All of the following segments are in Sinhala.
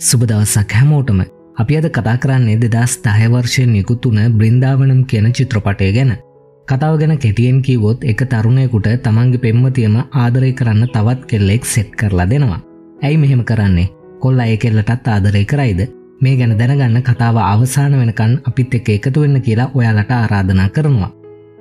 සුබදවසක් හැමෝටම. අපි අද කතා කරන්නේ දෙදස් දහයවර්ෂය නිකුත්තුන බ්‍රින්දාවනම් කියන චිත්‍රපටය ගැන. කතාව ගැන කෙටියෙන් කිවොත් එක තරුණයකුට තමන්ගේ පෙම්මතියම ආදරය කරන්න තවත් කෙල්ලෙක් සෙට් කරලා දෙනවා. ඇයි මෙහෙම කරන්නේ? කොල් අය කෙල්ලටත් ආදරය කරයිද? මේ ගැන දැනගන්න කතාව අවසාන වෙනකන් අපිත් එක එකතු වෙන්න කියලා ඔයාලට ආරාධනා කරනවා.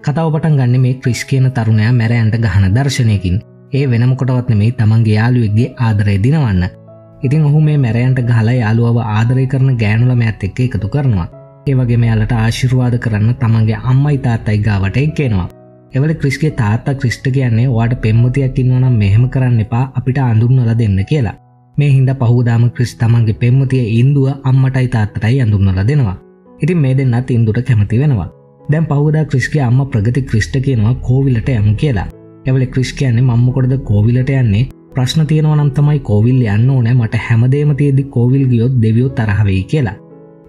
කතාව පටන් ගන්න මේ ක්‍රිස් කියන තරුණයා මැරයන්ට ගහන දර්ශනයකින්. ඒ වෙනමකොටවත් නෙමේ තමන්ගේ යාළුවෙක්ගේ ආදරය දිනවන්න. ඉතින් ඔහු මේ මැරයන්ට ගහලා යාළුවව ආදරය කරන ගෑනුලම ඇත් එක්ක එකතු කරනවා. ඒවගේ මෙයාලට ආශිර්වාද කරන්න තමන්ගේ අම්මයි තාත්තයි ගාවට එක්කෙනවා එවල ක්‍රිස්ගේ තාත්තා ක්‍රිස්ට කියන්නේ වාට පෙම්මතියක් ඉන්නවනම් මෙහෙම කරන්න එපා අපිට අඳුම්නල දෙන්න කියලා. මේ හින්ද පහුදාම ක්‍රිස් තමන්ගේ පෙම්මතිය ඉන්දුව අම්මටයි තාත්තටයි අඳුම්නල දෙනවා. ඉතින් මේ දෙන්නත් ඉන්දුට කැමති වෙනවා. දැන් පහුදා ක්‍රිස්ගේ අම්ම ප්‍රගති ක්‍රිස්ට කියනවා කෝවිලට යමු කියලා. එවල ක්‍රිස් කියන්නේ මම්මකොටද කෝවිලට යන්නේ? ප්‍රශ්න තියෙනවනම් තමයි කෝවිල් යන්න ඕනෑ. මට හැමදේම තියදි කෝවිල් ගියොත් දෙවියෝ තරහවෙයි කියලා.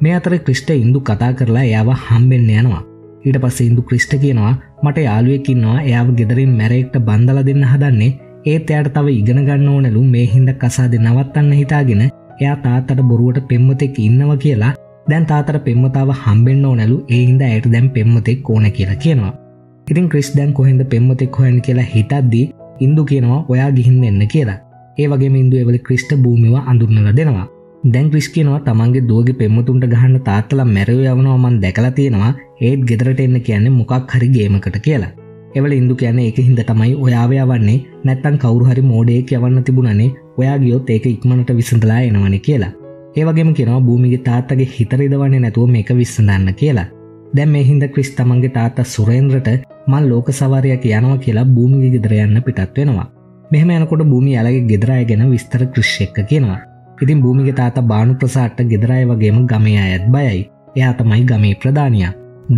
මේ අතර ක්‍රිස්ට ඉන්දු කතා කරලා එයාව හම්බෙන්න යනවා. ඊට පස්සේ ඉන්දු ක්‍රිස්ට කියනවා මට යාළුවකින්නවා එයාව ගෙදරින් මැරෙක්ට බන්දල දෙන්න හදන්නේ. ඒත් එයට තව ඉගෙන ගන්න ඕනැලු. මේ හින්ද කසාද නවත්තන්න හිතාගෙන එයා තාත්තට බොරුවට පෙම්මතෙක් ඉන්නව කියලා. දැන් තාතර පෙම්මතාව හම්බෙන්න්න ඕනැලු. ඒ හින්ද ඇයට දැම් පෙම්මතෙක් ඕන කියලා කියනවා. ඉතින් ක්‍රිස් දැන් කොහෙන්ද පෙම්මතෙක් හොයන් කියලා හිතද්දී ඉන්දු කියනවා ඔයා ගිහින්න එන්න කියලා. ඒ වගේ ඉන්දු එවල ක්‍රිස්ට භූමිව අඳුරන්නල දෙනවා. දැන් ක්‍රිස් කියනවා තමන්ගේ දුවගේ පෙම්මතුන්ට ගහන්න තාත්තල මැරව යවනවමන් දැකලා තියෙනවා. ඒත් ගෙදරට එන්න කියන්නේ මොකක් හරි ගේමකට කියලා. එවල ඉන්දු කියන්නේ ඒක හින්ද තමයි ඔයාවය වන්නේ නැත්තන් කවුරුහරි මෝඩයෙක් යවන්න තිබුණනේ. ඔයා ගියොත් ඒක ඉක්මනට විසඳලා එනවන කියලා. ඒවගේම කෙනවා භූමිගේ තාත්තගේ හිතරිදවන්නේ නැතුව මේක විස්සඳන්න කියලා. දැම් මේ හින්ද ක්‍රිස් තමන්ගේ තාත්තා සුරේන්ද්‍රට මල් ලෝක සවාරයක් යනවා කියලා භූමිගේ ගෙදර යන්න පිටත් වෙනවා. මෙහම යනකොට භූමි අලගේ ගෙදරය ගැන විස්තර කෘෂ්‍යක්ක කියනවා. ඉතින් භූමිගේ තාත බානු ප්‍රසාට්ට ගෙදරය වගේම ගමේ අයත් බයයි. එයා තමයි ගමේ ප්‍රධානය.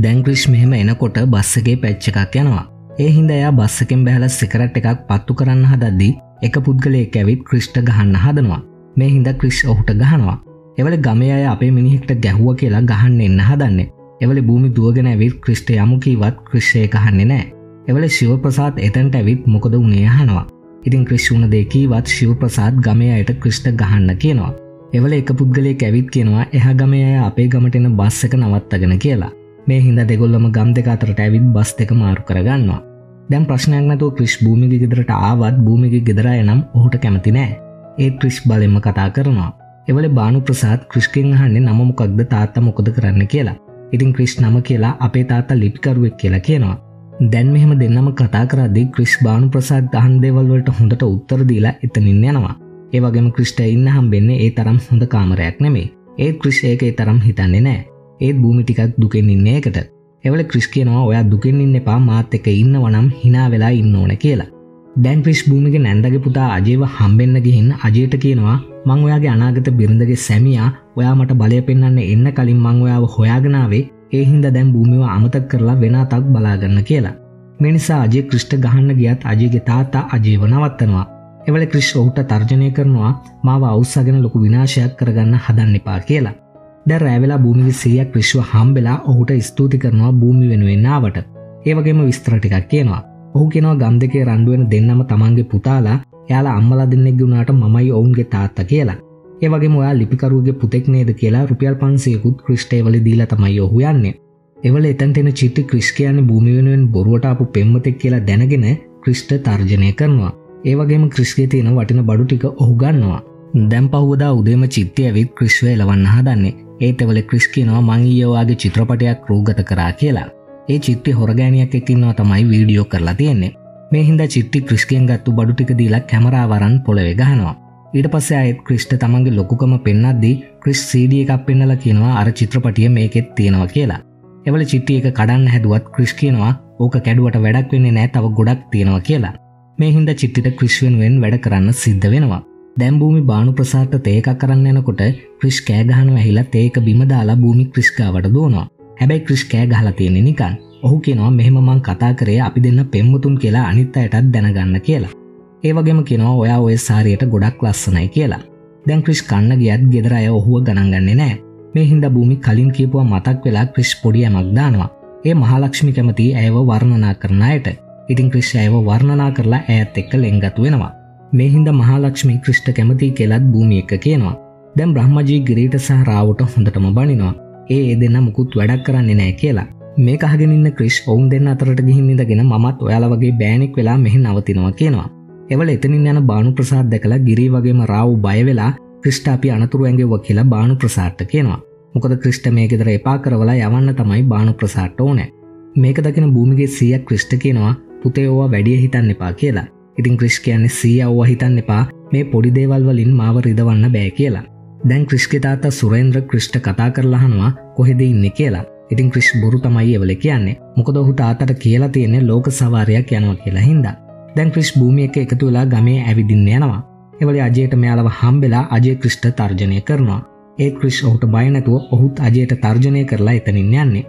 දැංක්‍රිෂ් මෙහෙම එනකොට බස්සගේ පැච්ච එකක් යනවා. ඒ හින්ද එයා බස්සකෙන් බැහල සිකරට් එකක් පත්තු කරන්න හදද්දී එක පුද්ගලයෙක් ඇවිත් ක්‍රිෂ්ට ගහන්න හදනවා. මේ හින්ද ක්‍රිෂ් ඔහුට ගහනවා. එවල ගමේ අය අපේ මිනිහෙක්ට ගැහුව කියලා ගහන්න එන්න හදන්නේ. එවල භූමි දුවගෙන ඇවිත් ක්‍රිස්ට යමුකීවත් ක්‍රිශ්ෂය කහන්නේ නෑ එවල ශිව ප්‍රසාත් එතැන්ට ඇවිත් මොකද වුණේ හනවා ඉතින් ක්‍රිශ්ෂුණ දෙකීවත් ශිව ප්‍රසාත් ගමය අයට ක්‍රිස්ට ගහන්න කියනවා. එවල එක පුද්ගලය ඇවිත් කියනවා එහ ගමය අය අපේ ගමටෙන බස් එක නවත්තගෙන කියලා. මේ හින්ද දෙගොල්ලම ගම් දෙක අතරට ඇවිත් බස් දෙක මාරු කරගන්නවා. දැම් ප්‍රශ්නයක් නැතුව ක්‍රිෂ් භූමිගි ගෙදරට ආවත් භූමිගි ගෙදරය නම් ඔහුට කැමති නෑ ඒ ක්‍රිෂ් බලෙන්ම කතා කරනවා. එවල බානු ප්‍රසාත් ක්‍රිෂ්කෙන් හන්නේ නමමොකක්ද තාත්ත මොකද කරන්න? කියලා. ඉතින් ක්‍රිස් නම කියලා අපේ තාත්තා ලිපිකරුවෙක් කියලා කියනවා. දැන් මෙහෙම දෙන්නම කතා කරදි ක්‍රිස් බානු ප්‍රසාද් දහන් දෙවල්වලට හොඳට උත්තර දීලා එතනින් යනවා. ඒවගේම ක්‍රිස්ට ඉන්න හම්බෙන්නේ ඒ තරම් හොඳ කාමරයක් නෙමේ ඒත් ක්‍රිස් ඒක ඒ තරම් හිතන්නේ නෑ. ඒත් භූමි ටිකක් දුකෙන් ඉන්නේ එකට එවල ක්‍රිස් කියනවා ඔයා දුකෙන් ඉන්න එපා මාත් එක ඉන්න වනම් හිනා වෙලා ඉන්න ඕන කියලා. දැන් ක්‍රිස් භූමිගේ නැන්දගේ පුතා අජේව හම්බෙන්න්න ගිහින් අජයට කියනවා මං ඔයාගේ අනාගත බිරිඳගේ සැමියා ඔයා මට බලය පෙන්න්න එන්න කලින් මං ඔයාව හොයාගෙනාවේ ඒ හින්ද දැම් භූමිව අමතක් කරලා වෙනතක් බලාගන්න කියලා. මිනිසා අජය ක්‍රිෂ්ට ගහන්න ගියත් අජයගේ තාතා අජීව නවත්තනවා. එවල ක්‍රිෂ් ඔහුට තර්ජනය කරනවා මාව අවස්සගෙන ලොකු විනාශයක් කරගන්න හදන්න එපා කියලා. ද රෑවෙලා භූමිවි සිරියක් ක්‍රිශ්ව හම්බෙලා ඔහුට ස්තුති කරනවා භූමි වෙනුවෙන්නාවට. ඒවගේම විස්තර ටිකක් කියනවා. ඔහු කෙනවා ගම් දෙකේ රණ්ඩුවෙන දෙන්නම තමන්ගේ පුතාලා යාලා අම්මලා දෙන්නෙක් ගුණාට මමයි ඔවුන්ගේ තාත්ත කියලා ඒවගේ ඔයා ලිපිකරුගේ පුතෙක් නේද කියලා රුපියල් පන්සයකුත් ක්‍රිස්ටේවල දීලා තමයි ඔහු යන්නේ. එවල එතැන්ටෙන චිටි ක්‍රිස් කියන භූමි වෙනුවෙන් බොරුවටාපු පෙම්මතෙක් කියලා දැනගෙන ක්‍රිස්ට තර්ජනය කරනවා. ඒවගේම ක්‍රිස්ගේ තියෙන වටින බඩු ටික ඔහු ගන්නවා. දැම් පහුදා උදේම චිත්තය ඇවිත් ක්‍රිස්වේ ලවන්න හදන්නේ. ඒතවල ක්‍රිස් කියනවා මංගීයවාගේ චිත්‍රපටයක් රූගත කරා කියලා. ඒ චිත්‍රි හොරගෑනයක් එකින්වා තමයි වීඩියෝ කරලා තියෙන්නේ. මේ හින්ද චිට්ටි ක්‍රිස්කෙන් ගත්තු බඩු ටික දීලා කැමරාවරන් පොළවෙ ගහනවා. ඊට පස්සේ අයත් ක්‍රිස්ට තමන්ගේ ලොකුකම පෙන්න්නද්දී ක්‍රිස් සීඩිය එකක් පෙන්නල කියනවා අර චිත්‍රපටිය මේකෙත් තියෙනවා කියලා. එවල චිට්ටිය එක කඩන්න හැදුවත් ක්‍රිස් කියනවා ඕක කැඩුවට වැඩක් වෙන්නේ නෑ තව ගොඩක් තියෙනවා කියලා. මේ හින්ද චිට්ටිට ක්‍රිස්වෙන්වෙන් වැඩ කරන්න සිද්ධ වෙනවා. දැම්භූමි බානු ප්‍රසාර්ට තේක කරන්න යනකොට ක්‍රිස් කෑගහන වැහිලා තේක බිමදාලා භූමි ක්‍රිස්කාවට දෝනවා හැබැයි ක්‍රිස් කෑ ගහලා තියෙන නිකන්. ඔහු කෙනවා මෙහෙම මං කතා කරේ අපි දෙන්න පෙම්මුතුන් කියලා අනිත් අයටත් දැනගන්න කියලා. ඒවගේම කෙනවා ඔයා ඔය සාරයට ගොඩක් ලස්සනයි කියලා. දැන් ක්‍රිස් කන්න ගියත් ගෙදර අය ඔහුව ගණන්ගන්නේ නෑ මේ හින්ද භූමි කලින් කියපුවා මතක් වෙලා ක්‍රිස් පොඩියමක් දානවා. ඒ මහලක්ෂ්මි කැමති ඇයව වර්ණනා කරනයට ඉතින් ක්‍රිස් ඇයව වර්ණනා කරලා ඇත් එක්ක ලෙංගතු වෙනවා. මේ හින්ද මහලක්ෂ්මි ක්‍රිෂ්ට කැමති කෙලත් භූමි එක කියනවා. දැම් බ්‍රහ්මජී ගිරීට සහ රාවට හොඳටම බනිනවා. ඒ ඒ දෙන්න මුකුත් වැඩක් කරන්නේ නෑ කියලා. මේ අහගෙනන්න ක්‍රිෂ් ඔවුන් දෙන්න අතරට ගිහින්නිදගෙන මත් ඔයාල වගේ බෑනෙක් වෙලා මෙහි නවතිනවා කියනවා. එවල එතනින් යන බානු ප්‍රසාද් දැකලා ගිරී වගේම රාව් බයවෙලා ක්‍රිෂ්ට අපි අනතුරු ඇගේ කියලා බානු ප්‍රසාට්ට කියනවා. මොකද ක්‍රිෂ්ට මේ ගෙදර එපා කරවලා යවන්න තමයි බානු ප්‍රසාට්ට ඕනෑ. මේක දකින භූමිගේ සිය ක්‍රිෂ්ට කියනවා පුතේ ඕවා වැඩිය හිතන්න එපා කියලා. ඉතින් ක්‍රිෂ් කියන්නේ සිය අව්ව හිතන්න එපා. මේ පොඩි දේවල් වලින් මාව රිදවන්න බෑ කියලා. දැන් ක්‍රිෂ්කතාත සුරේන්ද්‍ර ක්‍රිෂ්ට කතා කරලහනවා කොහෙද ඉන්න කියලා. ඉතින් ක්‍රිෂ් බොරු තමයි එවල කියන්නේ. මොකද ඔහු තාතට කියලා තියෙන්නේ ලෝක සවාරයක් යනවා කියලා හින්දා. දැන් ක්‍රිෂ් භූමිය එක එකතු වෙලා ගමේ ඇවිදින්න යනවා. එවල අජයට මෙයාලව හම්බෙලා අජය ක්‍රිෂ්ට තර්ජනය කරනවා. ඒ ක්‍රිෂ් ඔහුට බයනැතුව ඔහුත් අජයට තර්ජනය කරලා එතනින් යන්නේ.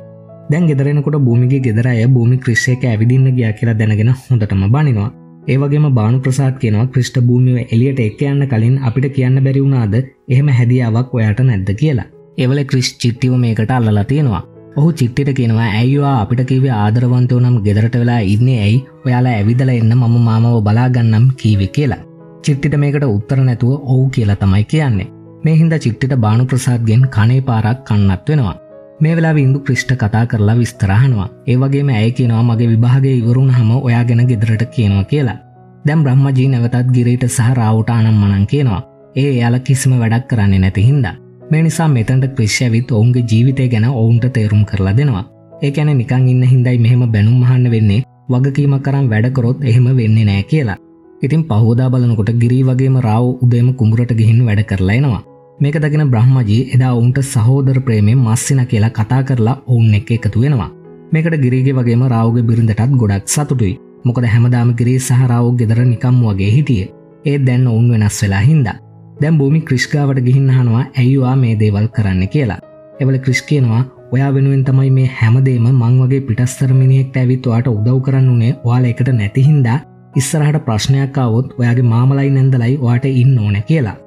දැන් ගෙදරෙනකොට භූමිගේ ගෙදරය භූමි ක්‍රිෂ්යක ඇවිදින්න ගියා කියලා දැනගෙන හොඳටම බනිනවා. ඒවගේම බානු ප්‍රසාත් කියනවා ක්‍රිෂ්ට භූමිව එලියට එක් යන්න කලින් අපිට කියන්න බැරිවුණාද එහෙම හැදියාවක් ඔයාට නැද්ද? කියලා. එවල ක්‍රිෂ් චිට්ටිව මේකට අල්ලලා තියෙනවා. ඔහු චිට්ටිට කියනවා ඇයිවා අපිට කිවේ ආදරවන්තව නම් ගෙදරට වෙලා ඉන්නේ? ඇයි? ඔයාලා ඇවිදල එන්න මම මාමව බලාගන්නම් කීවෙ කියලා. චිට්ටිට මේකට උත්තර නැතුව ඔහු කියලා තමයි කියන්නේ. මේ හින්ද චිට්ටිට බානු ප්‍රසාත්ගෙන් කනේ පාරක් කන්නත් වෙනවා. මේ වෙලා ඉන්දු ක්‍රිෂ්ට කතා කරලා විස්තරහනවා ඒවගේම ඇය කියනවා මගේ විභාගේ ඉවරුණ හම ඔයා ගැන ගෙදරට කියනවා කියලා. දැම් බ්‍රහ්මජී නැවතත් ගිරීට සහ රාවට අනම් මනන් කියනවා. ඒ එයාල කිසිම වැඩක් කරන්නේ නැති හින්දා. මේ නිසා මෙතන්ට ක්‍රිෂ්‍යවිත් ඔවුන්ගේ ජීවිතය ගැන ඔවුන්ට තේරුම් කරලා දෙනවා. ඒකැන නිකං ඉන්න හින්දයි මෙහෙම බැනුම් මහන්න වෙන්නේ වගකීම කරම් වැඩකරොත් එහෙම වෙන්නේ නෑ කියලා. ඉතින් පහෝදා බලනකොට ගිරී වගේම රාව උදේම කුඹරට ගිහින් වැඩ කරලයිනවා මේක දගෙන බ්‍රහ්මජී එදා ඔවුන්ට සහෝදර ප්‍රේමේ මස්සින කියලා කතා කරලා ඔවුන් එක් එකතු වෙනවා. මේකට ගිරීගේ වගේම රාවගේ බිරිඳටත් ගොඩක් සතුටුයි. මොකද හැමදාම ගිරී සහරාව ගෙදර නිකම් වගේ හිටිය. ඒ දැන්න ඔවුන් වෙනස් වෙලා හින්දා. දැම් භූමි ක්‍රිෂ්කාවට ගිහින්නහනවා ඇයිවා මේ දේවල් කරන්න කියලා? එවල ක්‍රිෂ්කයනවා ඔයා වෙනුවෙන් තමයි මේ හැමදේම මං වගේ පිටස්තරමිනියෙක් ඇවිත්වාට උදව් කරන්න උනේ. ඔයාල එකට නැතිහින්දා ඉස්සරහට ප්‍රශ්නයක්කාවොත් ඔයාගේ මාමලයි නැන්දලයි වාට ඉන්න ඕන කියලා.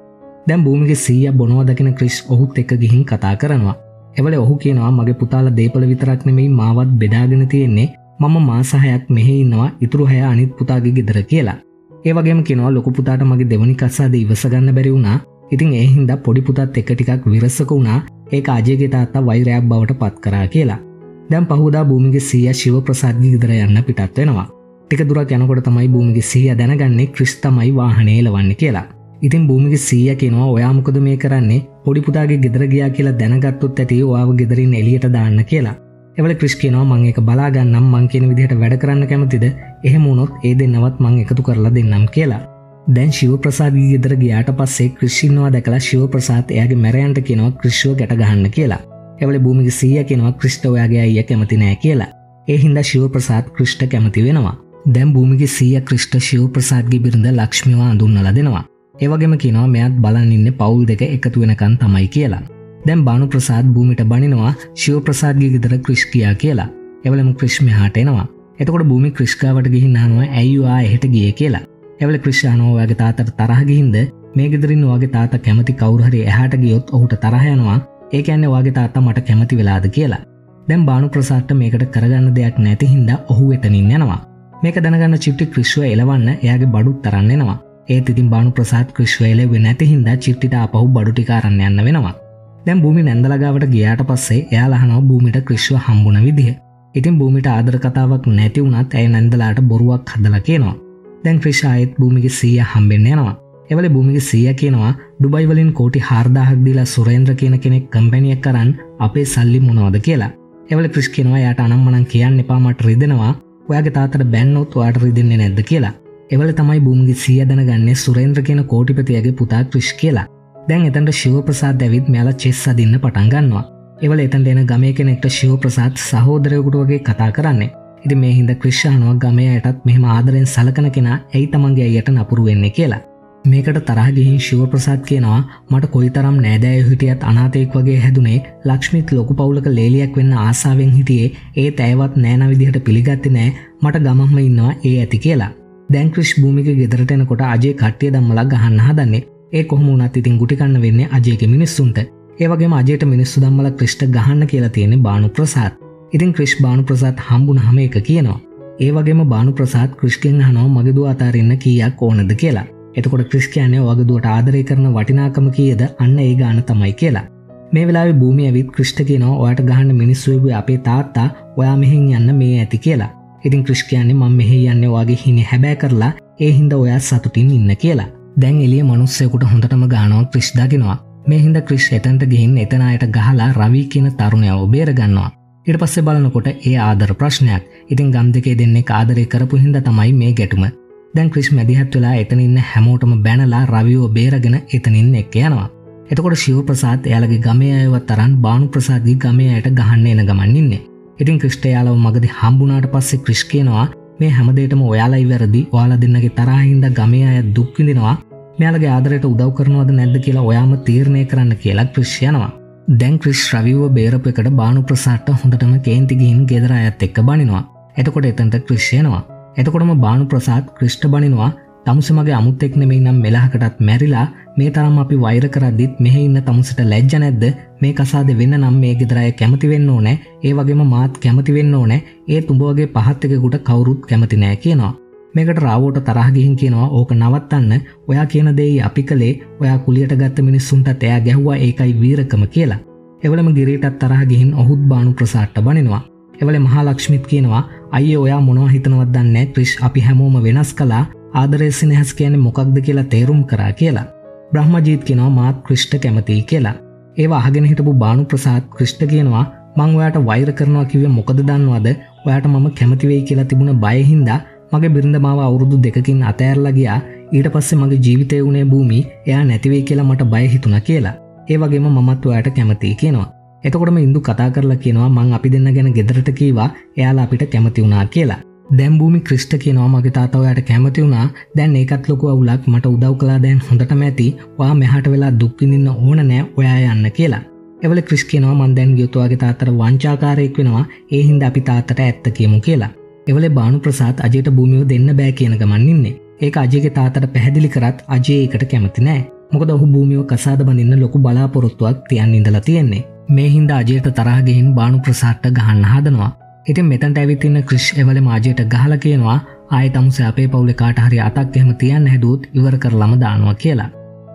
දැම් භූමිගේ සීය බොනව දකින ක්‍රිස් ඔහුත් එක ගිහින් කතා කරනවා. එවල ඔහු කියනවා මගේ පුතාල දේපල විතරක් නෙමෙයි මාවත් බෙදාගෙන තියෙන්නේ. මම මාසාහයක් මෙහෙ ඉන්නවා. ඉතුරු හැ අනිත් පුතාගේ ගෙදර කියලා. ඒවගේම කෙනවා ලොකු පුතාට මගේ දෙවනි කස්සාද ඉවසගන්න බැරි වුණා. ඉතින් එහින්ද පොඩි පුතත් එක ටිකක් විරස්සක වුණා. ඒ ආජයගේ තාත්තා වෛරයක් බවට පත් කරා කියලා. දැම් පහුදා භූමිගේ සිය ශිව ප්‍රසාද්ගි ගෙදර යන්න පිටත් වෙනවා. ටික දුරක් යනකොට තමයි භූමිගේ සිය දැනගන්නේ ක්‍රිස්තමයි වාහනේ ලවන්න කියලා. ඉතින් භූමික සීය කෙනවා ඔයාමකොද මේ කරන්නේ? පොඩිපුතාගේ ගෙදර ගියා කියලා දැනගත්තුත් ඇති ඔයාව ගෙදරින් එලියට දාන්න කියලා. එවල ක්‍රිස්කේනවා මං එක බලාගන්නම් මං කියන විදිහට වැඩ කරන්න කැමතිද? එහෙම වුණොත් ඒ දෙන්නවත් මං එකතු කරලා දෙන්නම් කියලා. දැන් ශිව ප්‍රසාදී ගෙදර ගියාට පස්සේ ක්‍රිෂ්ින්වා දැකලා ශිව ප්‍රසාත් එයාගේ මැරයන්ට කෙනවා ක්‍රිෂ්ව ගැට ගහන්න කියලා. එවල භූමික සීය කෙනවා ක්‍රිෂ්ට ඔයාගේ අයිය කැමති නෑ කියලා. ඒ හින්දා ශිව ප්‍රසාත් ක්‍රිෂ්ට කැමති වෙනවා. දැම් භූමිගේ සීය ක්‍රිෂ්ට ශිව ප්‍රසාත්ගේ බිරිඳ ලක්ෂ්මිවා අඳුන්නල දෙනවා. ඒවගේම කිනවා මෙයත් බලන්න ඉන්න පවුල් දෙක එකතු වෙනකන් තමයි කියලා. දැම් බානු ප්‍රසාද් භූමිට බනිනවා ශිව ප්‍රසාද්ගේ ගෙදර ක්‍රිෂ්කයා කියලා. එවලම ක්‍රිෂ්ම හට එනවා. එතකොට භූමි ක්‍රිෂ්කාවට ගිහින්නනවා ඇයිවා එහට ගිය? කියලා. එවල ක්‍රිෂ්ානෝවගේ තාතට තරහගිහින්ද මේ ගෙදරින් වගේ තාත කැමති කවුරහරි එහට ගියොත් ඔහුට තරහයනවා ඒකැන්න වගේ තාත්තා මට කැමති වෙලාද? කියලා. දැම් බානු ප්‍රසාට්ට මේකට කරගන්න දෙයක් නැති හින්ද ඔහු එතනින් යනවා. මේක දැනගන්න චිප්ටි ක්‍රිශ්ව එලවන්න එයාගේ බඩුත් තරන්නෙනවා ඒත් ඉතින් බානු ප්‍රසාත් ක්‍රිශ්වේල නැති හින්දා චිට්ටිට අපහු බඩුටිකාරන්න යන්න වෙනවා. දැම් භූමි නැන්දලගාවට ගියාට පස්සේ එයාලහනව භූමිට ක්‍රිශ්ව හම්බුණ විදිහ. ඉතින් භූමිට ආදර කතාවක් නැති වුණත් ඇය නැන්දලාට බොරුවක් හදල කියනවා? දැන් ක්‍රිෂායත් භූමිගේ සීය හම්බෙන්න යනවා. එවල භූමිගේ සීය කියනවා ඩුබයිවලින් කෝටි හාර්දාහක්දිලා සුරේන්ද්‍ර කියන කෙනෙක් කම්පැනියක් කරන්න අපේ සල්ලි මොනවද කියලා. එවල ක්‍රිෂ් කෙනවා යට අනම්මනන් කියන්න එපාමට රිදෙනවා. ඔයාගේ තාතට බැන්නොත් වාට රිදෙන්නේ නැද්ද? කියලා. එවල තමයි බුම්ගි සිය දැනගන්නේ සුරේන්ද්‍ර කියන කෝටිපතියගේ පුතා ක්‍රිෂ් කියලා. දැන් එතන්ට ශිව ප්‍රසාත් ඇවිත් මෙයාල චෙස් අදින්න පටන්ගන්නවා එවල එතන්ට එන ගමය කෙනෙක්ට ශිව ප්‍රසාත් සහෝදරයකුට වගේ කතා කරන්නේ. ඉති මේ හිද ක්‍රෂ්ානුව ගමයටත් මෙහම ආදරෙන් සලකන කෙන ඇයි තමන්ගේ අයට නපුරු වෙන්නේ? කියලා. මේකට තරහගිහින් ශිව ප්‍රසාත් කියනවා මට කොයි තරම් නෑදෑ හිටියත් අනාතයෙක් වගේ හැදුනේ ලක්ෂ්මිත් ලොකු පවුලක ලේලියක් වෙන්න ආසාාවෙන් හිටියේ. ඒ ඇයවත් නෑන විදිහට පිළිගත්ති නෑ. මට ගමහම ඉන්නවා ඒ ඇති කියලා. දැන් ක්‍රිෂ් භූමික ගෙදරට එනකොට අජේ කට්ටිය දම්මලක් ගහන්න හදන්නේ. ඒ කොහොමුණත් ඉතින් ගුටිකන්න වෙන්නේ අජයක මිනිස්සුන්ට ඒවගේ අජයට මිනිස්සු දම්මල ක්‍රිෂ්ට ගහන්න කියලා තියෙන බානු ප්‍රසාත් ඉතින් ක්‍රිෂ් බානු ප්‍රසාත් හම්බුන හම එක කියනවා ඒවගේම බානු ප්‍රසාත් ක්‍රිෂ්කෙන් හනෝ මගදු අතාරන්න කියක් ඕනද කියලා එතකොට ක්‍රිස් කියන්නේ වගදුවට ආදරය කරන වටිනාකම කියද අන්න ඒ ගාන තමයි කියලා. මේ වෙලා භූමිය ඇවිත් ක්‍රිෂ්ට කියනවා ඔයට ගහන්න මිනිස්සුවබ අපේ තාත්තා ඔයා මෙහින් යන්න මේ ඇති කියලා. ඉතින් ක්‍රිෂ් කියන්නේ මං මෙහි යන්න වගේ හිනි හැබෑ කරලා ඒ හින්ද ඔයා සතුටින් ඉන්න කියලා. දැන් එලිය මනුස්සයකුට හොඳටම ගානව ක්‍රිෂ් දකිනවා මේ හින්ද ක්‍රිෂ් එතන්ට ගිහින් එතනයට ගහලා රවී කියන තරුණයව බේරගන්නවා. ඉට පස්සෙ බලනකොට ඒ ආදර ප්‍රශ්නයක් ඉතින් ගම් දෙකේ දෙන්නේ ආදරය කරපු හින්ද තමයි මේ ගැටුම දැන් ක්‍රිස් මැදිහත් වෙලා එතන ඉන්න හැමෝටම බැනලා රවියෝ බේරගෙන එතනින් එක් යනවා. එතකොට ශිව ප්‍රසාත් එයාලගේ ගමේ අයවත් තරන් බානු ප්‍රසාදගේ ගමේ අයට ගහන්න එන ගමන්ඉන්නේ. ඉතින් ක්‍රිස්ටයාලව මගදි හම්බුනාට පස්සේ ක්‍රිෂ්කේනවා මේ හැමදේටම ඔයාලයි වැරදි ඔයාලා දෙන්නගේ තරහින්ද ගමේ අය දුක්විඳෙනවා මෙයාලගේ ආදරයට උදව් කරනවද නැද්ද කියලා ඔයාම තීරණය කරන්න කියලා ක්‍රිෂ්යනවා. දැන් ක්‍රිස් රවිව බේරප එකට බානු ප්‍රසාට්ට හොඳටම කේන්තිගින් ගෙදර ඇත් එක්ක බනිනවා. එතකොට එතන්ට ක්‍රිෂ්යනවා. එතකොටම බානු ප්‍රසාත් ක්‍රිෂ්ට බනිනවා තමුසමගේ අමුත්තෙක් නෙමේ නම් මෙලාහකටත් මැරිලා මේ තරම් අපි වෛර කරද්දිත් මෙහ ඉන්න තමුසට ලැජ්ජ නැද්ද මේ කසාද වෙන්න නම් මේ ගෙදරය කැමති වෙන්න ඕනෑ ඒ වගේම මාත් කැමති වෙන්න ඕනෑ ඒ තුඹවගේ පහත්තකකුට කවුරුත් කැමති නෑ කියනවා මේකට රාවෝට තරහගිහින් කියනවා ඕක නවත්තන්න ඔයා කියන දෙයි අපි කළේ ඔයා ಕುලියට ගත්ත මිනිස්සුන්ට එයා ගැහ්වා ඒකයි වීරකම කියලා. එවලම ගිරීටත් තරහ ගිහින් ඔහුත් බානු ප්‍රසාට්ට බනිනවා. එවල මහලක්ෂ්මිත් කියනවා අය ඔයා මොනවා හිතනවත් දන්න ක්‍රිෂ් අපි හැමෝම වෙනස් කලා ආදරෙසි නැහස් කියන මොකක්ද කියලා තේරුම් කරා කියලා. බ්‍රහ්මජීත් කෙනවා මාත් ක්‍රිෂ්ට කැමතියි කියලා. ඒ අහගෙන හිටපු බානු ප්‍රසාත් ක්‍රිෂ්ට කියනවා මං ඔයාට වෛර කරනවා කිවේ මොකද දන්නවාද ඔයාට මම කැමතිවෙයි කියලා තිබුණ බයහින්දා මගේ බිරිඳ මාව අවුරුදු දෙකින් අතෑරලා ගියා. ඊට පස්සේ මගේ ජීවිතය වුණේ භූමි. එයා නැතිවේ කියලා මට බයහිතුන කියලා. ඒ වගේම මමත් ඔයාට කැමතියි කියනවා. එතකොටම ඉන්දු කතා කරලා කියනවා මං අපි දෙන්න ගැන ගෙදරට කීවා. එයාලා අපිට කැමති වුණා කියලා. දැම්භූමි ක්‍රිෂ්ට කියනවා. මගේ තාතවයට කැමති වුණා. දැන් ඒකත් ලොකු අවුලක්. මට උදව් කලා දැන් හොඳටම ඇති. වා මෙහට වෙලා දුක්විඳන්න ඕන නෑ. ඔයා යන්න කියලා. එවල ක්‍රිස් කියනවා. මන්දැන් ගියතුවාගේ තාතර වංචාකාරයෙක් වෙනවා. ඒ හින්ද අපි තාත්තට ඇත්ත කියමු කියලා. එවල බානු ප්‍රසාත් අජයට භූමියෝ දෙන්න බෑ කියන ගමන්ඉන්නේ ඒ අජයගේ තාතට පැහැදිලි කරත් අජයකට කැමති නෑ. මොකද ඔහු භූමියෝ කසාද බඳන්න ලොකු බලාපොරොත්තුවක් තියන් ඉඳලා තියෙන්නේ. මේ හින්ද අජයට තරහගෙහින් බානු ප්‍රසාට්ට ගහන්න හදනවා. ඉතින් මෙතැන්ට ඇවිතින්න ක්‍රිෂ් එවල මාජයට ගහල කියනවා ආය තමුස අපේ පවුල කාට හරි අතක් එහෙම තියන්න හැදුවත් ඉවර කරලම දානවා කියලා.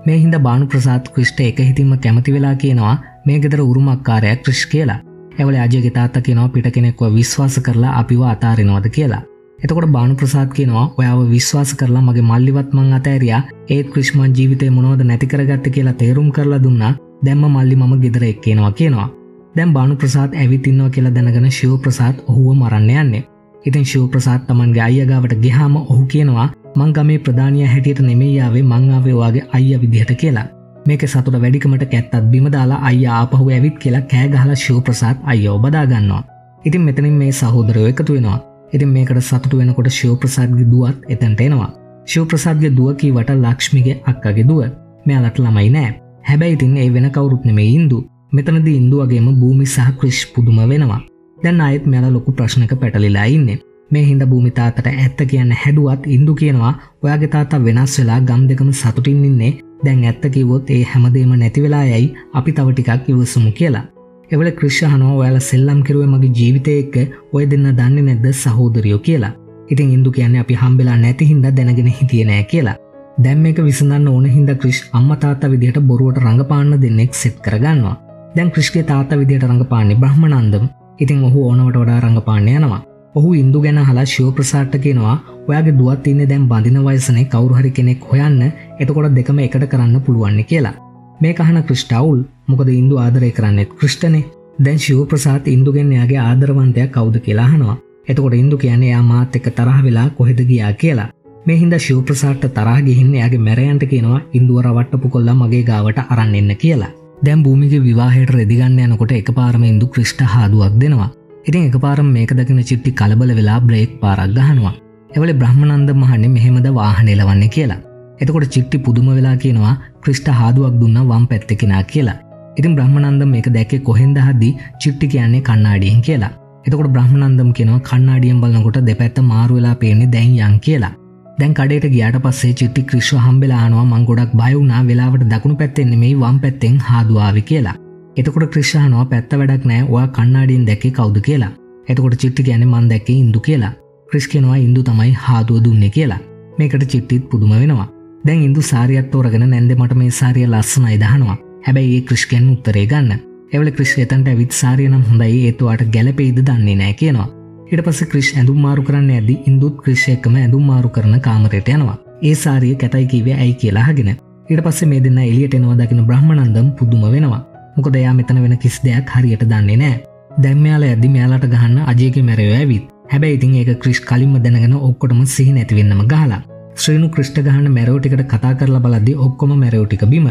මේ හින්ද බානු ප්‍රසාත් ක්‍රිෂ්ට එක හිතින්ම කැමති වෙලා කියනවා මේ ගෙදර උරුමක්කාරයක් ක්‍රිෂ් කියලා. ඇවල අජයගේ තාත්ත කෙනවා පිට කෙනෙක්ව විශ්වාස කරලා අපිව අතාරෙනවද කියලා. එතකොට බානු ප්‍රසාත් කියනවා ඔයාව විශ්වාස කරලා මගේ මල්ලිවත් මං අතෑරයා ඒත් ක්‍රිෂ්මන් ජීවිතය මොනවද නැතිකරගත්ත කියලා තේරුම් කරලා දුන්නා දැම්ම මල්ලි මම ගෙදර එක්කේනවා කියනවා. දැම් බානු ප්‍රසාත් ඇවිතින්නවා කියලා දැනගෙන ශිව ප්‍රසාත් ඔහුව මරන්න යන්නේ. ඉතින් ශිව ප්‍රසාත් තමන්ගේ අයගාවට ගෙහාම ඔහු කියනවා මංගමේ ප්‍රධානය හැටියට නෙමෙයාවේ මංආාවේවාගේ අයිය විදිහට කියලා. මේක සතුට වැඩිකමට කැත්තත් බිම දාලා අය ආපහු ඇවිත් කියලා කෑගහලා ශිවප්‍රසාත් අයෝ බදාගන්නවා. ඉතින් මෙතනින් මේ සහෝදරයෝ එකතු වෙනවා. ඉතින් මේකට සතුට වෙනකොට ශිවප්‍රසාද්ගේ දුවත් එතැන්ට එනවා. ශිවප්‍රසාද්ගේ දුවකී වට ලක්ෂ්මිගේ අක්කගේ දුව මෙයාලට ළමයි නෑ හැබැයි ඉතින් ඒ වෙන කවුරුත් නෙමේ ඉන්දු මෙතනද ඉන්දුවගේම භූමි සහ ක්‍රිෂ් පුදුම වෙනවා. දැන් අයත් මෙයාල ලොකු ප්‍රශ්නක පැටලිලා ඉන්නේ. මේ හින්ද භූමිතාතට ඇත්ත කියන්න හැඩුවත් ඉන්දු කියනවා ඔයාගේ තාතා වෙනස් වෙලා ගම් දෙකම සතුටින් ඉන්නේ දැන් ඇත්ත කිවොත් ඒ හැමදේම නැතිවෙලා යැයි අපි තව ටිකක් ඉවසමු කියලා. එවල ක්‍රෂ්හනෝ ඔයාල සෙල්ලම් කිරුව මගේ ජීවිතය එක්ක ඔය දෙන්න දන්නේ නැද්ද සහෝදරියෝ කියලා. ඉතින් ඉන්දු කියන්න අපි හම්බෙලා නැති හින්ද දැනගෙන හිතියනෑ කියලා. දැම් එක විසඳන්න ඕන හින්ද ක්‍රිෂ් අම්ම තාත්ත විදිහට බොරුවට රඟපාන්න දෙන්නෙක් සෙට් කරගන්නවා. දැන් ක්‍රිෂ්ගේ තාත්ත විදිහට රඟපාන්නේ බ්‍රහ්මණන්දම් ඉතින් ඔහු ඕනවට වඩා රඟපාන්න යනවා. ඔහු ඉන්දු ගැන හලා ශිව ප්‍රසාට්ට කෙනවා ඔයාගේ දුවත් ඉන්න දැම් බඳින වයසනේ කවරුහරි කෙනෙක් හොයන්න එතකොට දෙකම එකට කරන්න පුළුවන්නේ කියලා. මේ කහන ක්‍රිෂ්ටවුල් මොකද ඉන්දු ආදරය කරන්නෙත් ක්‍රිෂ්ටනේ? දැන් ශිව ප්‍රසාත් ඉන්දුගෙන් යාගේ ආදරවන්තයක් කවුද කියලාහනවා එතකොට ඉන්දු කියන්නේ යා මාත් එක තරහ වෙලා කොහෙද ගියා කියලා. මේ හින්ද ශිව ප්‍රසාට්ට තරහ ගිහින්න යාගේ මැරයන්ට කියනවා ඉන්දුව රවට්ටපු කොල්ලා මගේ ගාවට අරන්න එන්න කියලා. දැම් භූමිගේ විවාහයට රෙදිගන්න යනකොට එක පාරම ඉන්දු ක්‍රිෂ්ට හාදුවක් දෙනවා. ඉතින් එක පාරම් මේක දකින චිට්ටි කලබල වෙලා බ්‍රේක් පාරක් ගහනවා. එවල බ්‍රහ්මනන්ද මහන්නේ මෙහෙමද වාහනෙලවන්න කියලා. එතකොට චිට්ටි පුදුම වෙලා කියනවා ක්‍රිස්ට හාදුවක් දුන්න වම් පැත්තෙකෙනා කියලා. ඉතින් බ්‍රහ්මනන්ද මේක දැක්කේ කොහෙන්ද හද්දි චිට්ටි කියන්නේ කන්නාඩියෙන් කියලා. එතකොට බ්‍රහ්මනන්දම් කෙනවා කන්නාඩියම් බලන්නකොට දෙපැත්ත මාරුවෙලා පේන්නේ දැන් යන් කියලා. දැන් කඩට ගියට පස්සේ චිට්ටි ක්‍රිශ්ව හම්බෙලානවා මං ගොඩක් බයවුනා වෙලාවට දකුණු පැත්තෙන්නේ මේ වම් පැත්තෙන් හාදුවාවි කියලා. එතකොට ක්‍රිෂානවා පැත්ත වැඩක් නෑ ඔයා කන්නාඩින් දැක්කේ කවුද කියලා. එතකොට චිට්ටි ගැන මන් දැක්කේ ඉන්දු කියලා. ක්‍රිස්කෙනවා ඉන්දු තමයි හාදුව දුන්නේ කියලා. මේකට චිට්ටිත් පුදුම වෙනවා. දැන් ඉදු සාරියත්තෝරගෙන නැන්ද මට මේ සාරිය ලස්සන ඉදහනවා හැබැයි ඒ ක්‍රිෂ්කෙන් උත්තරේ ගන්න. එවල ක්‍රිෂ් එතන්ට ඇවිත් සාරියනම් හොඳයි ඒතුවාට ගැලපෙයිද දන්නේ නෑ කියනවා. ඉට පස ක්‍රිෂ් ඇඳුම් මාරු කරන්න ඇදි ඉන්දුත් ක්‍රිෂ්යකම ඇඳුම් මාරු කරන කාමරයට යනවා. ඒ සාරිය කැතයි කිවේ ඇයි කියලාගෙන ඉට පස්සේ මේ දෙන්න එලියට එනවා දකින බ්‍රහ්මණන්දම් පුදුම වෙනවා. මොකද එයා මෙතන වෙන කිස් දෙයක් හරියට දන්නේ නෑ. දැම්මයාල ඇදි මෙයාලට ගහන්න අජයක මැරව ඇවිත්. හැබැයි ඉතින් ඒක ක්‍රිෂ් කලින්ම දැනගෙන ඔක්කොටම සිහි නැතිවෙන්නම ගහලා. ශ්‍රීනු ක්‍රිෂ්ට ගහන්න මැරෝටිකට කතා කරලා බලද්දි ඔක්කොම මැරෝටික බිම.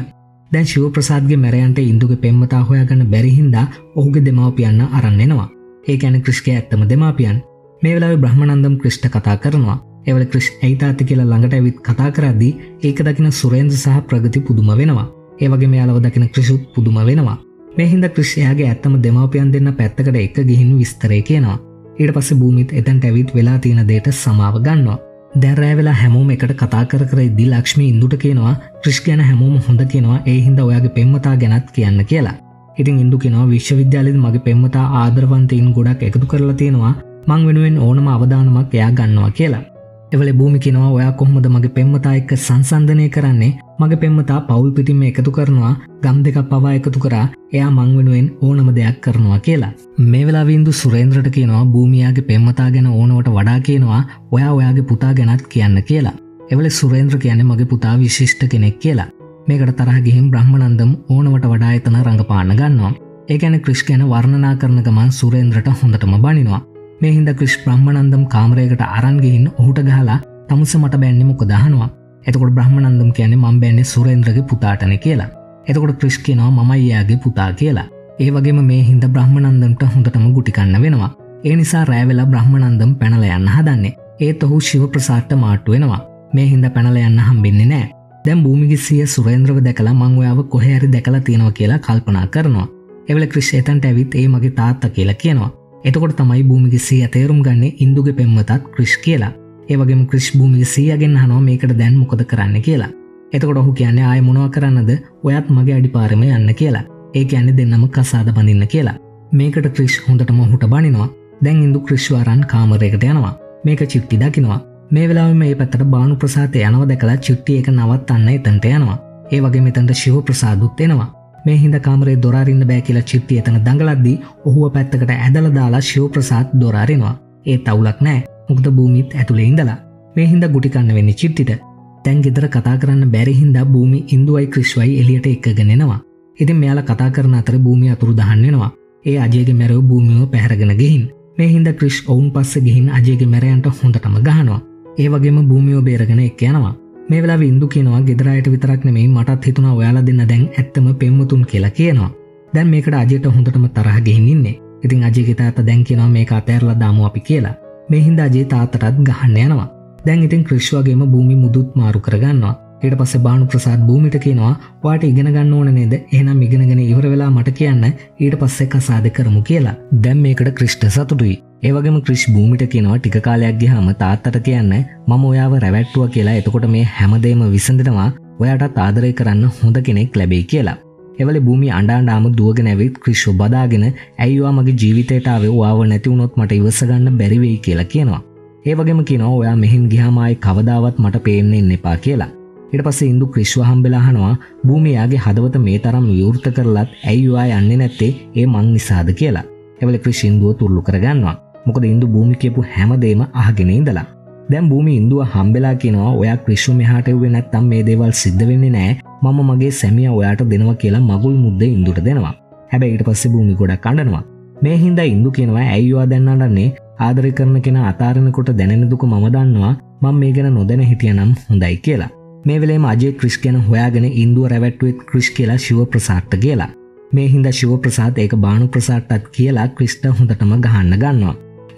දැන් ශිව ප්‍රසාද්ගේ මැරයන්ට ඉන්දුගේ පෙම්මතා හොයාගන්න බැරිහින්දා ඔහුගේ දෙමවපියන්න අරන්නෙනවා ඒ ඇන ක්‍රිෂ්ක ඇත්තම දෙමාපියන්. මේ වෙලාව බ්‍රහ්මණන්දම් ක්‍රිෂ්ට කතා කරනවා. එවල ක්‍රිෂ් ඇයිතාති කියලා ළඟට ඇවිත් කතා කරද්දී ඒක දකින සුරේන්ද්‍ර සහ ප්‍රගති පුදුම වෙනවා. ඒවගේ මෙයාලව දකින ක්‍රිෂුත් පුදුම වෙනවා. මේ හින්ද ක්‍රිෂ්යාගේ ඇත්තම දෙමවපියන් දෙන්න පැත්තකට එක ගිහින් විස්තරය කියනවා. ඊට පස්සේ භූමිත් එතැන්ට ඇවිත් වෙලා තියෙන දේට සමාව ගන්නවා. දැරෑ වෙලා හැමෝම එකට කතා කර කර ඉදදි ලක්ෂ්මී ඉන්දුට කියනවා ක්‍රිෂ් ගැන හැමෝම හොඳ කියනවා ඒ හින්ද ඔයාගේ පෙම්මතා ගැනත් කියන්න කියලා. ඉතින් ඉන්දු කෙනවා විශ්වවිද්‍යාලද මගේ පෙම්මතා ආදරවන්තයින් ගොඩක් එකතු කරලා තියෙනවා. මං වෙනුවෙන් ඕනම අවධානමක් එයා ගන්නවා කියලා. එවල භූමිකිනවා ඔයා කොහොමද මගේ පෙම්මතා එක්ක සංසන්ධනය කරන්නේ මගේ පෙම්මතා පවුල් පිටිම එකතු කරනවා ගම් දෙක පවා එකතු කරා එයා මංවෙනුවෙන් ඕනම දෙයක් කරනවා කියලා. මේ වෙලා වින්දු සුරේන්ද්‍රට කියනවා භූමියයාගේ පෙම්මතා ගැන ඕනවට වඩා කියනවා ඔයා ඔයාගේ පුතා ගැනත් කියන්න කියලා. එවල සුරේන්ද්‍ර කියන්නේ මගේ පුතා විශිෂ්ට කෙනෙක් කියලා. මේකට තරහ ගිහිම් බ්‍රහ්මණන්දම් ඕනවට වඩා එතන රඟපාන්න ගන්නවා. ඒගැන ක්‍රිෂ් ගැන වර්ණනා කරන ගමන් සුරේන්ද්‍රට හොඳටම බනිනවා. මේ හින්ද ක්‍රිෂ් බ්‍රහ්මණන්දම් කාමරයකට අරන්ගහින්න ඔහුට ගහලා තමුස මට බැන්නේ මොක දහනවා එතකොට බ්‍රහ්මණන්දම් කියන්නේ මම් බැන්නේ සුරේන්ද්‍රගේ පුතාටන කියලා. එතකොට ක්‍රිෂ් කෙනවා මමයියාගේ පුතා කියලා. ඒ වගේම මේ හින්ද බ්‍රහ්මණන්දම්ට හොඳටම ගුටිකන්න වෙනවා. ඒ නිසා රෑවෙලා බ්‍රහ්මණන්දම් පැනල යන්න හදන්නේ. ඒත් ඔහු ශිව ප්‍රසාට්ට මාට්ටු වෙනවා. මේ හින්ද පැනල යන්න හම්බෙන්නේ නෑ. දැම් භූමිගිසිය සුරේන්ද්‍රව දැකලා මංවයාව කොහැරි දැකලා තියෙනවා කියලා කල්පනා කරනවා. එවල ක්‍රිෂ් එතන්ට ඇවිත් ඒ මගේ තාත්ත කියලා කියනවා. එතකොට තමයි භූමිගිසී ඇතේරුම් ගන්න ඉන්දුගේ පෙම්මතත් ක්‍රිෂ් කියලා. ඒවගේම ක්‍රිෂ් භූමිගසීයගෙන් හනවා මේකට දැන් මොකද කරන්න කියලා. එතකොට ඔහු කියන්නේ ආය මොනව කරන්නද? ඔයත් මගේ අඩිපාරම යන්න කියලා. ඒ ඇන්න දෙන්නම කසාද බඳන්න කියලා. මේකට ක්‍රිෂ් හොඳට මොහුට බනිනවා. දැන් ඉදු ක්‍රිශ්වාරන් කාමරයකට යනවා. මේක චිට්ටි දකිනවා. මේ වෙලාව මේ පැත්තට බානු ප්‍රසාත යනව දැකලා චිට්ටිය එක නවත්තන්න එතන්ට යනවා. ඒ වගේ මෙතන්ට ශිව ප්‍රසාදුත් එෙනවා. මේ හිද කාමරේ දොරාරින්න බෑ කියලා චිට්ටිය එතන දඟලද්දී ඔහුව පැත්තකට ඇදල දාලා ශිව ප්‍රසාත් දොරාරිනවා. ඒ තවුලක් නෑ. මුක්ද භූමිත් ඇතුළේ ඉඳලා. මේ හින්ද ගුටිකන්න වෙන්න චිට්ටිට. තැන් ගෙදර කතා කරන්න බැරිහින්ද භූමි ඉන්දුවයි ක්‍රිශ්වයි එලියට එක්කගෙනෙනවා ඉතින් මෙයාල කතා කරන අතර භූමි අතුරු දහන්නෙනවා ඒ අජයගේ මැරව භූමියෝ පැහරගෙන ගිහින්. මේ හින්ද ක්‍රිෂ් ඔවුන් පස්ස ගිහින් අජයගේ මැරයන්ට හොඳටම ගහනවා. ඒ වගේම භූමියෝ බේරගෙන එක් යනවා. මේ වෙලා ඉදු කියනවා ගෙදරයට විතරක් නෙමේ මටත් හිතුන ඔයාලා දෙන්න දැන් ඇත්තම පෙම්මතුන් කියලා කියනවා. දැන් මේකට අජයට හොඳටම තරහ ගෙහින්නේ ඉතින් අජයගේ තාත දැන් කියනවා මේ අතෑරලා දාමු අපි කියලා. මේ හින්ද අජේ තාතටත් ගහන්න යනවා. දැන් ඉතින් ක්‍රිශ්වාගේම භූමි මුදුත් මාරු කරගන්නවා. ඊට පස්ස බානු ප්‍රසාත් භූමිට කියනවා වාට ඉගෙන ගන්න ඕන නේද? එහනම් ඉගෙනගෙන ඉවර වෙලා මට කියන්න. ඊට පස්සෙ කසාද කරමු කියලා. දැම් මේකට ක්‍රිෂ්ට සතුටුයි. ඒවගේම ක්‍රිෂ් භූමිට කියනවා ටික කාලයක් ගහම තාත්තට කියන්න මම ඔයාව රැවැට්ටුව කියලා. එතකොට මේ හැමදේම විසඳෙනවා ඔයාටත් ආදරය කරන්න හොඳ කෙනෙක් ලැබේ කියලා. එවල භූමි අඩාඩාම දුවගෙන ඇවිත් ක්‍රිෂ්ෂ බදාගෙන ඇයිවා මගේ ජීවිතයටාව වාව නැතිවුණොත් මට ඉවසගන්න බැරිවෙයි කියලා කියනවා. ඒවගේම කියනවා ඔයා මෙහින් ගිහාමයි කවදාවත් මට පේෙන්න්නේ එපා කියලා. ඉට පස්සේ ඉන්දු ක්‍රිශ්ව හම්බෙලාහනවා භූමියයාගේ හදවත මේ තරම් විවෘත කරලත් ඇයිවා යන්න නැත්තේ? ඒ මං නිසාද? කියලා. එවල ක්‍රිෂින්දුව තුරලු කරගන්නවා. මොකද ඉන්දු භූමි කියපු හැමදේම අහගෙන ඉඳලා. දැම් භූමි ඉන්දුව හම්බෙලා කියෙනවා ඔයා ක්‍රිශ්ව මෙහාට එවේ නැත්තම් මේ දේවල් සිද්ධ වෙන්නේ නෑ මම මගේ සැමිය ඔයාට දෙනවා කියලා මගුල් මුද්ද ඉන්දුට දෙනවා. හැබැයි ඊට පස්සේ භූමි ගොඩක් කඩනවා මේ හින්දා ඉන්දු කියනවා ඇයිවා දැන්නටන්නේ ආදරය කරන කෙන අතාරණකොට දැනෙන දුක මම දන්නවා. මං මේ ගැන නොදැන හිටියනම් හොඳයි කියලා. මේ වෙලේ අජය ක්‍රිස් ගැන හොයාගෙන ඉන්දුව රැවැට්ුවත් ක්‍රිස් කියලා ශිව ප්‍රසාට්ට කියලා මේ හින්ද ශිව ප්‍රසාත් ඒක බානු ප්‍රසාට්ටත් කියලා ක්‍රිස්ට හොඳටම ගහන්න ගන්නවා.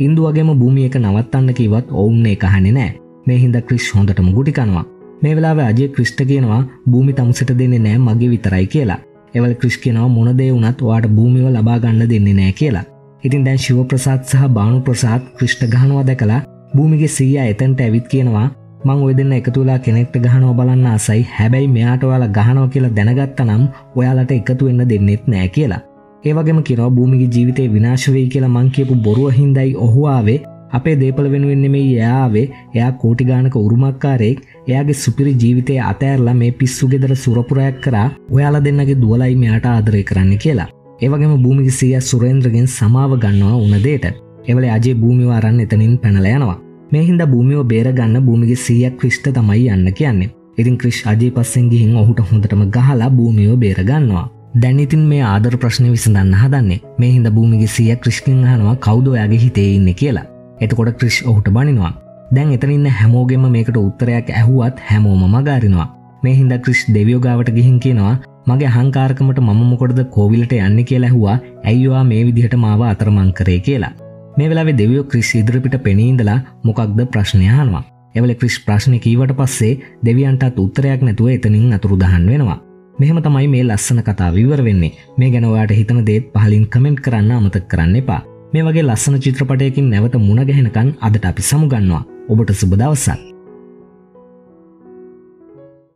ඉන්දුවගේම භූමිය එක නවත්තන්න කිවත් ඔවුන්න එක හනි නෑ. මේ හින්ද ක්‍රිස් හොඳටම ගුටිකනවා මේ වෙලාව අජය ක්‍රිස්ට කියනවා භූමි තමුසට දෙන්නේ නෑ මගේ විතරයි කියලා. එවල් ක්‍රිස් කියනවා මොනදේ වුනත් වාට භූමිව ලබා ගන්න දෙන්නේ නෑ කියලා. ඉතින් දැන් ශිව ප්‍රසාත් සහ බානු ප්‍රසාත් ක්‍රිෂ්ට ගහනවා දැකලා භූමිගේ සීය එතැන්ට ඇවිත් කියනවා මං ඔය දෙන්න එකතුලා කෙනෙක්ට ගහනව බලන්න අසයි හැබැයි මෙයාට ඔයාලා ගහනව කියලා දැනගත්ත නම් ඔයාලට එකතු වෙන්න දෙන්නෙත් නෑ කියලා. ඒවගේම කිරව භූමිගේ ජීවිතය විනාශවෙයි කියලා මං කියපු බොරුව හින්දයි ඔහුආවේ අපේ දේපල වෙනුවෙන්න මේ යාවේ එයා කෝටිගානක උරුමක්කාරයෙක්. එයාගේ සුපිරි ජීවිතය අතෑරලා මේ පිස්සු ගෙදර සුරපුරයක් කරා. ඔයාල දෙන්නගේ දුවලයි මෙයාට ආදරය කරන්න කියලා. ඒවගේම භූමිගි සිය සුරේන්ද්‍රගෙන් සමාව ගන්නවා උනදේට එවල අජේ භූමිවාරන්න එතනින් පැනල යනවා. මේ හින්ද භූමිෝ බේරගන්න භූමිගේ සියක් ක්‍රිෂ්ට තමයි යන්න කියන්නේ. ඉතින් ක්‍රිෂ් අජේ පස්සෙන් ගිහින් ඔහුට හොඳටම ගහලා භූමියෝ බේරගන්නවා දැන්ඉතින් මේ ආදර ප්‍රශ්න විසඳන්න හදන්නේ. මේ හිද භූමිගේ සිය ක්‍රිෂ්කින් හනවා කෞදෝයාගේ හිතේ ඉන්න කියලා. එතකොට ක්‍රිෂ් ඔහුට බනිනවා. දැන් එතනින්න හැමෝගෙම මේකට උත්තරයක් ඇහුවත් හැමෝම මගාරිනවා මේ හින්ද ක්‍රිෂ් දෙවියෝගාවට ගිහින් කියනවා මගේ හංකාරකමට මම මොකොටද කෝවිලට යන්න කියලා ඇහුවා. ඇයිවා මේ විදිහට මාව අතරමංකරේ කියලා? මේ වෙලාවේ දෙවියෝ ක්‍රිස් ඉදිරිපිට පෙනීඉඳලා මොකක්ද ප්‍රශ්නයහනවා එවල ක්‍රිස් ප්‍රශ්න කීවට පස්සේ දෙවියන්ටත් උත්තරයක් නැතුව එතනින් අතුරු දහන් වෙනවා. මෙහම තමයි මේ ලස්සන කතා විවර වෙන්නේ. මේ ගැනවාට හිතන දේත් පහලින් කමෙන්ට් කරන්න අමතක් කරන්න එපා. මේ වගේ ලස්සන චිත්‍රපටයකින් නැවත මුණගැහෙනකන් අදට අපි සමුගන්නවා. ඔබට සුබදවසක්